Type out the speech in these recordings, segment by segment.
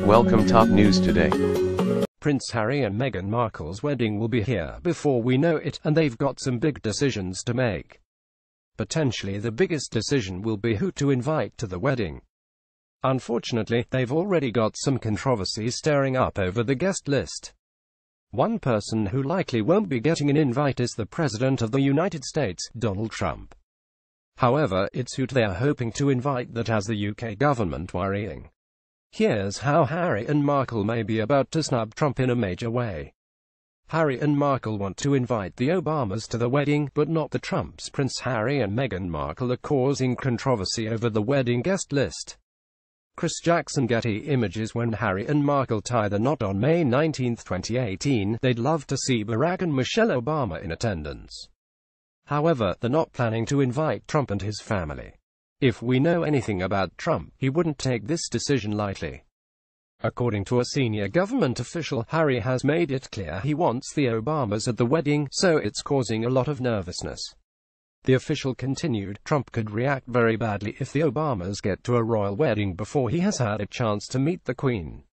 Welcome top news today. Prince Harry and Meghan Markle's wedding will be here before we know it, and they've got some big decisions to make. Potentially the biggest decision will be who to invite to the wedding. Unfortunately, they've already got some controversy stirring up over the guest list. One person who likely won't be getting an invite is the President of the United States, Donald Trump. However, it's who they are hoping to invite that has the UK government worrying. Here's how Harry and Markle may be about to snub Trump in a major way. Harry and Markle want to invite the Obamas to the wedding, but not the Trumps. Prince Harry and Meghan Markle are causing controversy over the wedding guest list. Chris Jackson Getty Images When Harry and Markle tie the knot on May 19, 2018, they'd love to see Barack and Michelle Obama in attendance. However, they're not planning to invite Trump and his family. If we know anything about Trump, he wouldn't take this decision lightly. According to a senior government official, Harry has made it clear he wants the Obamas at the wedding, so it's causing a lot of nervousness. The official continued, Trump could react very badly if the Obamas get to a royal wedding before he has had a chance to meet the Queen.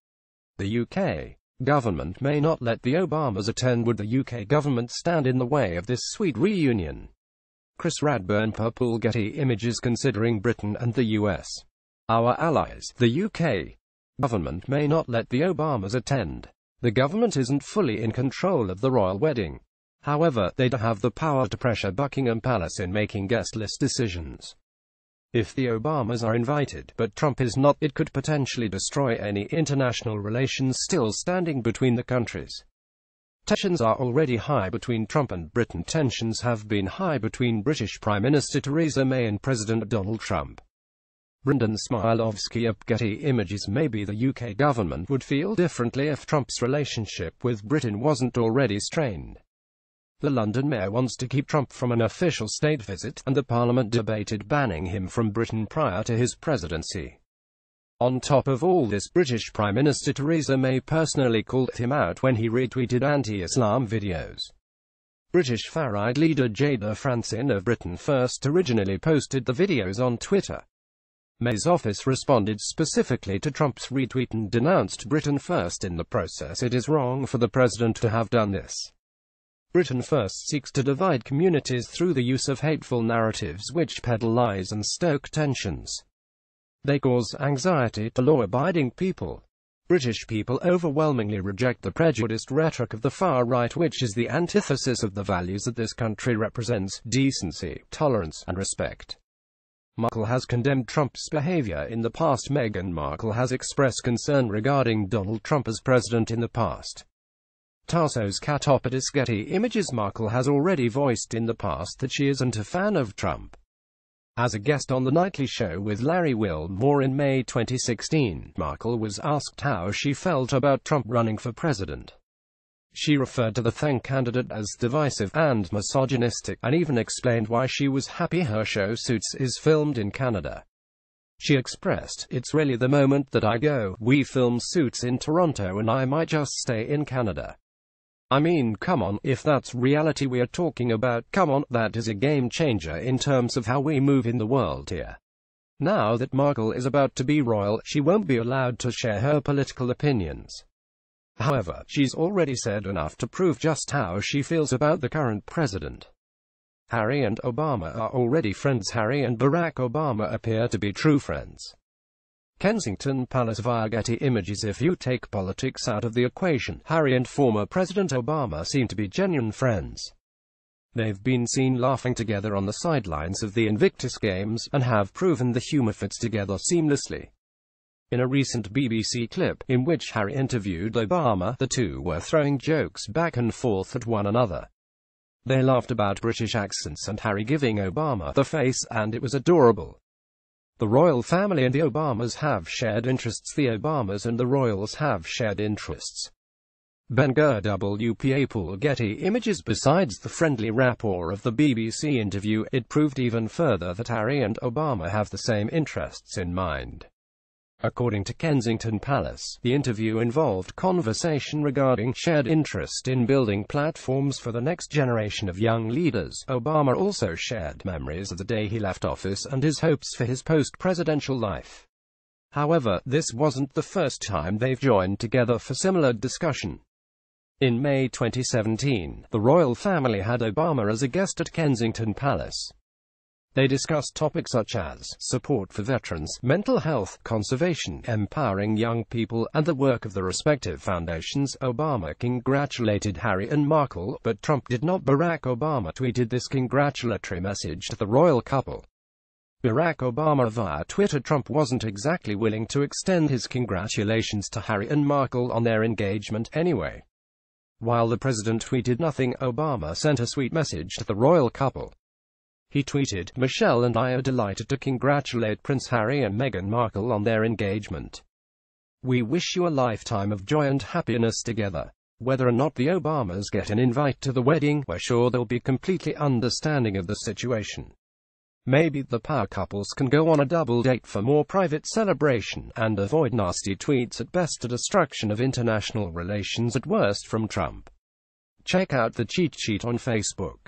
The UK government may not let the Obamas attend would the UK government stand in the way of this sweet reunion. Chris Radburn Purple Getty Images Considering Britain and the US. Our allies, the UK government may not let the Obamas attend. The government isn't fully in control of the royal wedding. However, they do have the power to pressure Buckingham Palace in making guest list decisions. If the Obamas are invited, but Trump is not, it could potentially destroy any international relations still standing between the countries. Tensions are already high between Trump and Britain. Tensions have been high between British Prime Minister Theresa May and President Donald Trump. Brendan Smialowski of Getty Images Maybe the UK government would feel differently if Trump's relationship with Britain wasn't already strained. The London mayor wants to keep Trump from an official state visit, and the parliament debated banning him from Britain prior to his presidency. On top of all this, British Prime Minister Theresa May personally called him out when he retweeted anti-Islam videos. British far-right leader Jayda Fransen of Britain First originally posted the videos on Twitter. May's office responded specifically to Trump's retweet and denounced Britain First in the process. It is wrong for the president to have done this. Britain First seeks to divide communities through the use of hateful narratives which peddle lies and stoke tensions. They cause anxiety to law-abiding people. British people overwhelmingly reject the prejudiced rhetoric of the far right which is the antithesis of the values that this country represents, decency, tolerance, and respect. Markle has condemned Trump's behavior in the past. Meghan Markle has expressed concern regarding Donald Trump as president in the past. Tassos Katopodis Getty Images Markle has already voiced in the past that she isn't a fan of Trump. As a guest on The Nightly Show with Larry Wilmore in May 2016, Markle was asked how she felt about Trump running for president. She referred to the then candidate as divisive and misogynistic, and even explained why she was happy her show Suits is filmed in Canada. She expressed, It's really the moment that I go, we film Suits in Toronto and I might just stay in Canada. I mean, come on, if that's reality we are talking about, come on, that is a game changer in terms of how we move in the world here. Now that Markle is about to be royal, she won't be allowed to share her political opinions. However, she's already said enough to prove just how she feels about the current president. Harry and Obama are already friends. Harry and Barack Obama appear to be true friends. Kensington Palace via Getty Images If you take politics out of the equation, Harry and former President Obama seem to be genuine friends. They've been seen laughing together on the sidelines of the Invictus Games, and have proven the humor fits together seamlessly. In a recent BBC clip, in which Harry interviewed Obama, the two were throwing jokes back and forth at one another. They laughed about British accents and Harry giving Obama the face, and it was adorable. The royal family and the Obamas have shared interests. The Obamas and the royals have shared interests. Ben Gurr WPA Pool Getty Images Besides the friendly rapport of the BBC interview, it proved even further that Harry and Obama have the same interests in mind. According to Kensington Palace, the interview involved conversation regarding shared interest in building platforms for the next generation of young leaders. Obama also shared memories of the day he left office and his hopes for his post-presidential life. However, this wasn't the first time they've joined together for similar discussion. In May 2017, the royal family had Obama as a guest at Kensington Palace. They discussed topics such as support for veterans, mental health, conservation, empowering young people, and the work of the respective foundations. Obama congratulated Harry and Markle, but Trump did not. Barack Obama tweeted this congratulatory message to the royal couple. Barack Obama via Twitter Trump wasn't exactly willing to extend his congratulations to Harry and Markle on their engagement anyway. While the president tweeted nothing, Obama sent a sweet message to the royal couple. He tweeted, Michelle and I are delighted to congratulate Prince Harry and Meghan Markle on their engagement. We wish you a lifetime of joy and happiness together. Whether or not the Obamas get an invite to the wedding, we're sure they'll be completely understanding of the situation. Maybe the power couples can go on a double date for more private celebration, and avoid nasty tweets at best a destruction of international relations at worst from Trump. Check out the cheat sheet on Facebook.